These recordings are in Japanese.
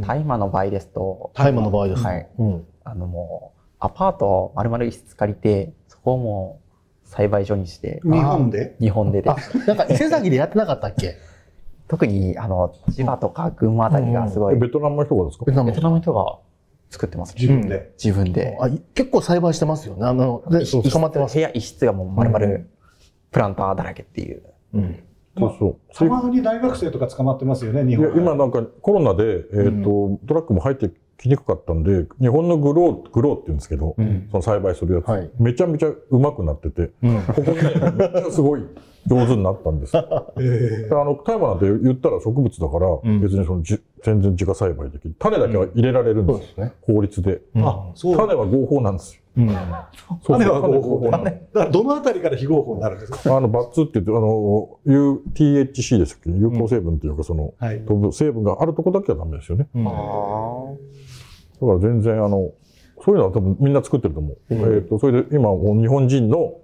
大麻の場合ですと、大麻の場合です。はい。うん。あのもう、アパートを丸々一室借りて、そこをもう栽培所にして、日本で？日本でであ、なんか伊勢崎でやってなかったっけ？特にあの千葉とか群馬あたりがすごい、えベトナムの人がですか？ベトナムの人が作ってますね。自分で？自分で。あい結構栽培してますよね。あの、で、捕まってます。部屋一室がもう丸々うんプランターだらけっていう。うん。そうそう。たまに大学生とか捕まってますよね、日本今なんかコロナで、えっ、と、トラックも入ってきにくかったんで、日本のグロー、グローって言うんですけど、うんその栽培するやつ、はいめちゃめちゃうまくなってて、うん。ここね、めっちゃすごい上手になったんです。あえの、大麻なんて言ったら植物だから、ん別にそのじ全然自家栽培できる。種だけは入れられるんですうですね。法律で。うんあ、そう。種は合法なんですよ。うん。種は合法なんだからどのあたりから非合法になるんですか？あの、バッツって言って、あの、UTHC ですっけ有効成分っていうか、その、はい。飛ぶ成分があるとこだけはダメですよね。うんあだから全然あの、そういうのは多分みんな作ってると思う。えっ、と、それで今日本人の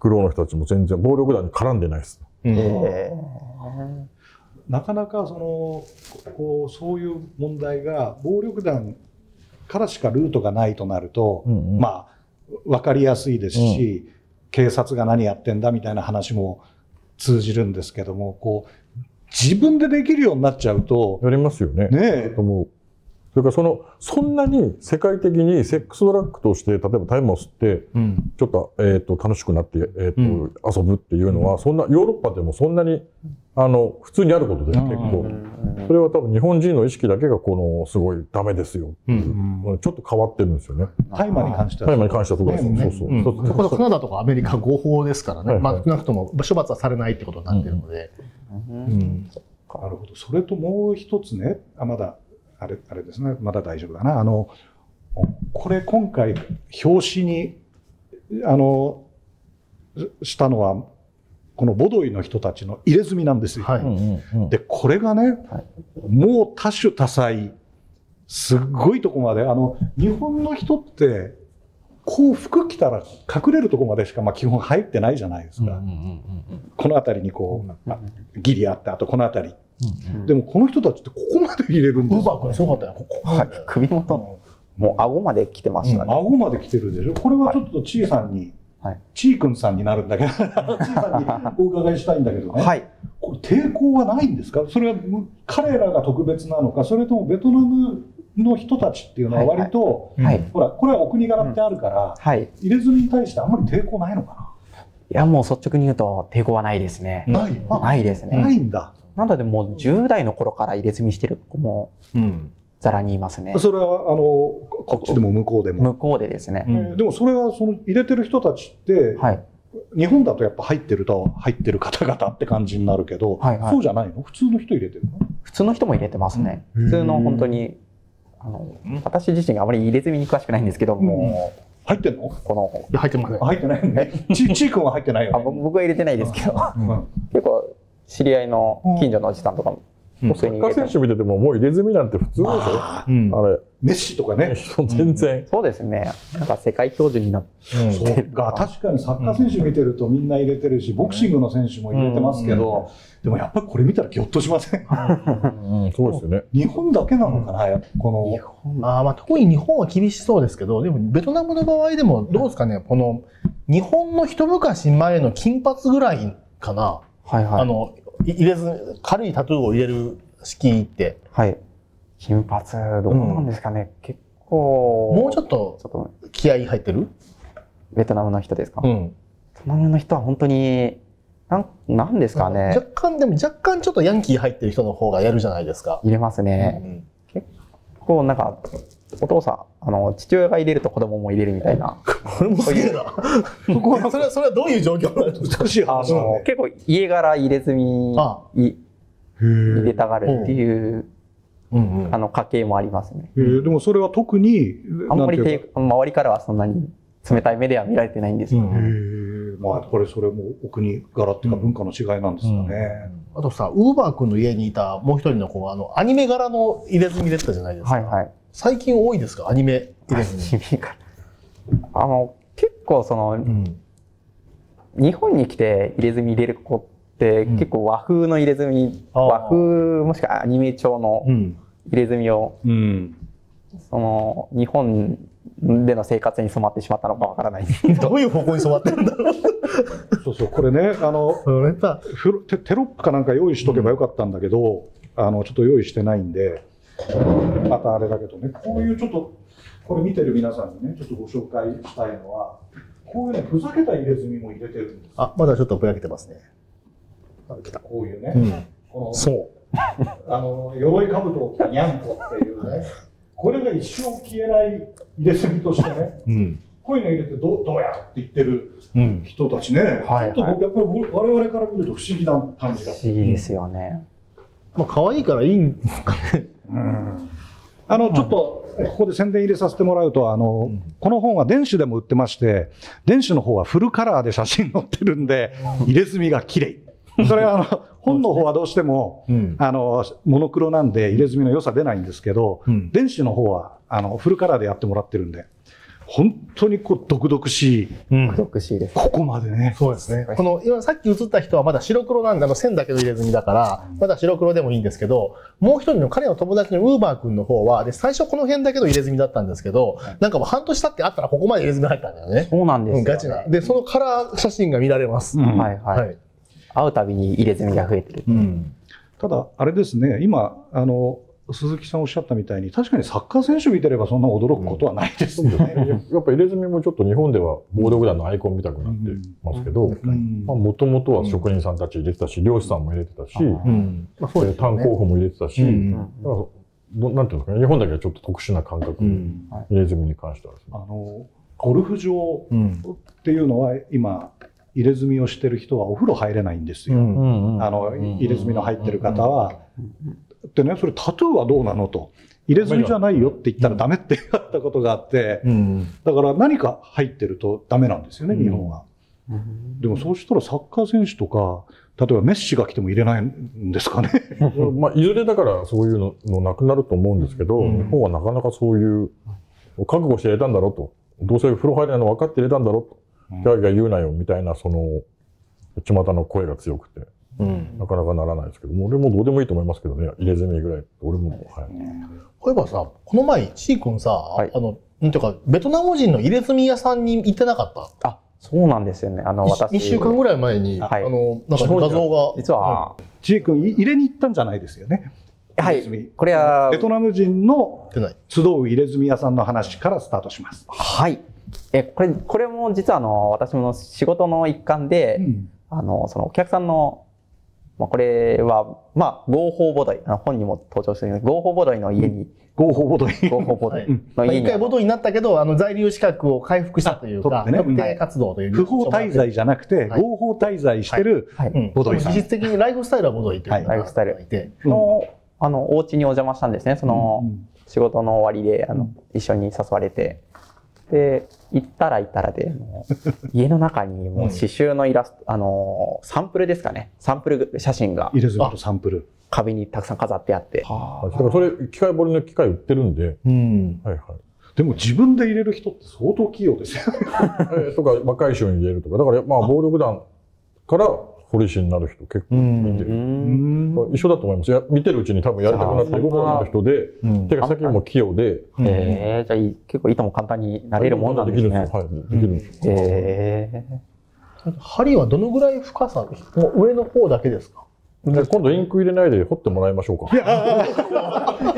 グローの人たちも全然暴力団に絡んでないです。うんえなかなかそのこうそういう問題が暴力団からしかルートがないとなると、うんうんまあ分かりやすいですし、警察が何やってんだみたいな話も通じるんですけどもこう自分でできるようになっちゃうとやりますよね。ねえと思う。それからその、そんなに世界的にセックスドラッグとして、例えば大麻を吸って、うん。ちょっと、えっ、と、楽しくなって、えっ、と、うん遊ぶっていうのは、そんな、ヨーロッパでもそんなに、あの、普通にあることで、うん結構。ーそれは多分日本人の意識だけが、この、すごいダメですよ。うん。ちょっと変わってるんですよね。大麻に関しては大麻に関してはそうです。ねそうそう。うんそうそこそカナダとかアメリカ合法ですからね。まあ少なくとも処罰はされないってことになってるので。ううんん。なるほど。それともう一つね、あ、まだ、あれ、あれですね。まだ大丈夫だな。あの、これ今回、表紙に、あの、ししたのは、このボドイの人たちの入れ墨なんですよ。はい。うんうんうんで、これがね、はいもう多種多彩、すっごいとこまで、あの、日本の人って、こう服着たら隠れるとこまでしか、まあ基本入ってないじゃないですか。この辺りにこう、あギリあって、あとこの辺り。でもこの人たちってここまで入れるんですよウーバー君すごかったよ、ここ。はい、首元の、もう顎まで来てましたね。顎まで来てるでしょ。これはちょっとちーさんに、はいちーくんさんになるんだけど、ちーさんにお伺いしたいんだけどね。はい。これ抵抗はないんですか？それはむ彼らが特別なのか、それともベトナムの人たちっていうのは割と、はい。ほら、これはお国柄ってあるから、はい。い入れ墨に対してあんまり抵抗ないのかや、もう率直に言うと抵抗はないですね。な、ないあないですなね。いんだ。なのでもう10代の頃から入れ墨してる？子もうん。ざらにいますね。それは、あの、こっちでも向こうでも。向こうでですね。えーでもそれは、その入れてる人たちって、はい。日本だとやっぱ入ってると、入ってる方々って感じになるけど、はいはいそうじゃないの？普通の人入れてるの？普通の人も入れてますね。うん普通の本当に、あの、私自身があまり入れ墨に詳しくないんですけども、入ってんの？この、いや、入ってません。入ってないよね。ち、ちーくんは入ってないよあね。僕僕は入れてないですけど、うん結構知り合いの近所のおじさんとかも、うん。普通サッカー選手見てても、もう入れ墨なんて普通でしょ？あ。れ、メッシとかね。人全然。そうですね。なんか世界標準になって、そうか、確かにサッカー選手見てるとみんな入れてるし、ボクシングの選手も入れてますけど、でもやっぱりこれ見たらギョッとしません？うん、そうですよね。日本だけなのかな、この。あーまあ、特に日本は厳しそうですけど、でもベトナムの場合でもどうですかね、この日本の一昔前の金髪ぐらいかな、はいはい。あの、い入れず、軽いタトゥーを入れる式って、はい。金髪、どうなんですかね。結構、もうちょっとちょっと、気合い入ってる？ベトナムの人ですか、ん。ベトナムの人は本当に、なん、なんですか若ね。干、でも若干ちょっとヤンキー入ってる人の方がやるじゃないですか。入れますね。うんこう、なんか、お父さん、あの、父親が入れると子供も入れるみたいな。これもすげえな。そこ は、それは、それはどういう状況なんですか難しいあ話だの、ね。結構家柄入れ墨入れたがるっていう、うんうんあの、家系もありますね。えーでもそれは特に、あんまり周りからはそんなに冷たい目では見られてないんですよ。うんまあ、これそれもお国柄っていうか文化の違いなんですかね。あとさ、ウーバー君の家にいたもう一人の子は、あの、アニメ柄の入れ墨入れてたじゃないですか。はいはい。最近多いですか？アニメ入れ墨。あの、結構その、うん。日本に来て入れ墨入れる子って、うん結構和風の入れ墨、和風もしくはアニメ調のうん。入れ墨を、うん。その、日本での生活に染まってしまったのかわからないですけど。どういう方向に染まってるんだろう。そうそう、これね、あの、テテロップかなんか用意しとけばよかったんだけど、あのちょっと用意してないんで、またあれだけどね、こういうちょっと、これ見てる皆さんにね、ちょっとご紹介したいのは、こういうね、ふざけた入れ墨も入れてるんですよ。あ、まだちょっとぼやけてますね。あ、来た。こういうね、うん。このそう。あの鎧兜を着たにゃんこっていうね、これが一生消えない入れ墨としてね、うん。こういうの入れてどうどうやって言ってるうん。人たちね、はいちょっと僕やっぱり我々から見ると不思議な感じが不思議ですよね。まあ、可愛いからいいんですかね。あの、ちょっと、ここで宣伝入れさせてもらうと、あの、この本は電子でも売ってまして、電子の方はフルカラーで写真載ってるんで、入れ墨が綺麗。それはあの、本の方はどうしても、うん。あの、モノクロなんで入れ墨の良さ出ないんですけど、うん電子の方は、あの、フルカラーでやってもらってるんで、本当にこう、毒々しい、うん。美しいです。ここまでね。そうですね。この、今さっき映った人はまだ白黒なんで、あの線だけの入れ墨だから、まだ白黒でもいいんですけど、もう一人の彼の友達のウーバー君の方は、で、最初この辺だけの入れ墨だったんですけど、なんかもう半年経ってあったらここまで入れ墨入ったんだよね。そうなんですよ、ね。うん、ガチな。で、そのカラー写真が見られます。うんはいはい。はい。会うたびに入れ墨が増えてる。うん。ただ、あれですね、今、あの、鈴木さんおっしゃったみたいに、確かにサッカー選手見てればそんな驚くことはないですよね。やっぱ入れ墨もちょっと日本では暴力団のアイコンみたくなってますけど、うんもともとは職人さんたち入れてたし、漁師さんも入れてたし、うん。まあ、そうね。炭鉱夫も入れてたし、なんていうんですかね、日本だけはちょっと特殊な感覚、うん。入れ墨に関してはですね。あの、ゴルフ場うん。っていうのは、今、入れ墨をしてる人はお風呂入れないんですよ。うん。あの、入れ墨の入ってる方は。でね、それタトゥーはどうなのと。入れ墨じゃないよって言ったらダメって言われたことがあって、うん。だから何か入ってるとダメなんですよね、うん日本は。でもそうしたらサッカー選手とか、例えばメッシが来ても入れないんですかね。まあ、いずれだからそういうののなくなると思うんですけど、うん日本はなかなかそういう、覚悟して入れたんだろうと。どうせ風呂入れないの分かって入れたんだろうと。ギャーギャー言うなよみたいな、その、巷の声が強くて、うん。なかなかならないですけども、俺もどうでもいいと思いますけどね、入れ墨ぐらい。俺も、はい。そういえばさ、この前、ちーくんさ、いあの、なんていうか、ベトナム人の入れ墨屋さんに行ってなかった？あ、そうなんですよね。あの、私。1週間ぐらい前に、はいあの、なんか画像が。実は、ちえ君、い入れに行ったんじゃないですよね。はい。これはベ、トナム人の。集う入れ墨屋さんの話からスタートします。はい。え、これ、これも実はあの、私の仕事の一環で、あの、そのお客さんの、まあ、これは、まあ、合法ボドイ、あの本にも登場してる合法ボドイの家に、合法ボドイ。合法ボドイのまあ、家に、一回ボトになったけど、あの、在留資格を回復したというか、特定活動という。不法滞在じゃなくて、はい合法滞在してる。ボドイさん実質的にライフスタイルはボドイというライフスタイルいて。の、あの、お家にお邪魔したんですね。その、うん仕事の終わりで、あの、一緒に誘われて。で、行ったら行ったらで、もう 家の中にもう刺繍のイラスト、あの、サンプルですかね。サンプル写真が入れ墨とサンプル。壁にたくさん飾ってあって。だからそれ、機械彫りの機械売ってるんで、うん。はいはい。でも自分で入れる人って相当器用ですよ。えーとか、若い人に入れるとか、だからまあ、暴力団から彫り師になる人結構うんういてる。ん。一緒だと思います。や見てるうちに多分やりたくなって動くような人で、うん手が先も器用で、えー、じゃあいい、結構糸も簡単になれるもんなんですね。できるんですよ。はい、できるんですよ。え針はどのぐらい深さもう上の方だけですか？で今度インク入れないで彫ってもらいましょうか。や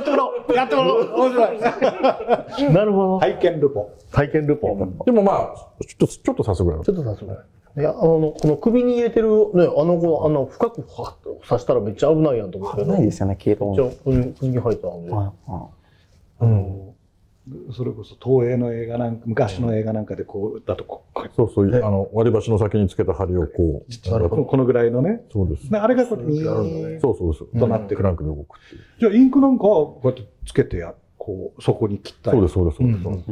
ってもらおうやってもらおう面白い なるほど。体験ルポ。体験ルポ。でもまあ、ちょっと、ちょっとさすがだちょっとさすがに。いや、あの、この首に入れてる、ね、あの子、あの、深くファッと刺したらめっちゃ危ないやんと思っー、て危ないですよね、系統めっちゃ首に首に入ったんで。はいはうん。それこそ東映の映画なんか、昔の映画なんかでこう、だとこう、そうそう、ねあの、割り箸の先につけた針をこう、なるほどこのぐらいのね。そうです。であれがこうやるんだねーそうそうそう。となってるクランクで動くっていう。じゃあインクなんかはこうやってつけてや、こう、そこに切ったり。そうです、そうです、そうです。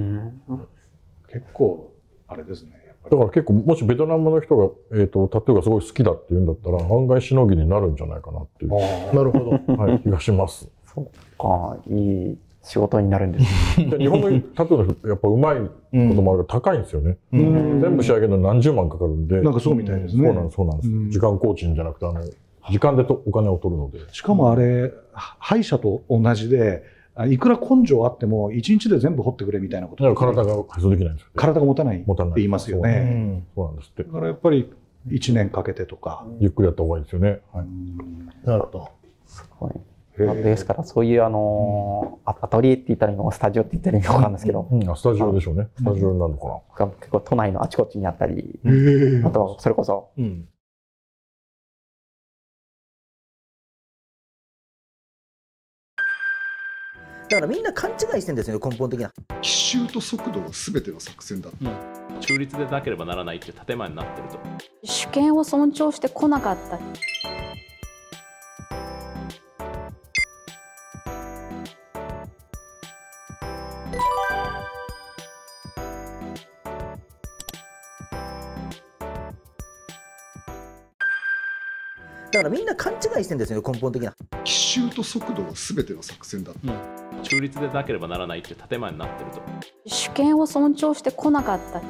結構、あれですね。だから結構、もしベトナムの人が、えっ、と、タトゥーがすごい好きだって言うんだったら、案外しのぎになるんじゃないかなっていう、りなるほど。はい、気がします。そっか、いい仕事になるんですね。で日本のタトゥーの人、やっぱうまいこともあるから高いんですよね。うん全部仕上げるのに何十万かかるんで。なんかそうみたいですね。そうなんです、そうなんです。うん時間工賃じゃなくて、あの、時間でとお金を取るので。しかもあれ、歯医者と同じで、あいくら根性あっても、一日で全部掘ってくれみたいなこと。だから体が解消できないんですよ。体が持たないって持たない言いますようね。んそうなんですってだ。からやっぱり、1年かけてとか。ゆっくりやった方がいいですよね。はい。なるほど。すごい。ですから、そういうあのー、アアトリエって言ったらいいのか、スタジオって言ったらいいのかわかんないですけど、うん、あスタジオでしょうね。スタジオになるのかな。が結構都内のあちこちにあったり、あとはそれこそ、うん。だからみんな勘違いしてんですよね根本的な。奇襲と速度が全ての作戦だ中立でなければならないっていう建前になってると。主権を尊重してこなかっただからみんな勘違いしてんですよね根本的な。奇襲と速度が全ての作戦だ中立でなければならないっていう建前になってると。主権を尊重してこなかった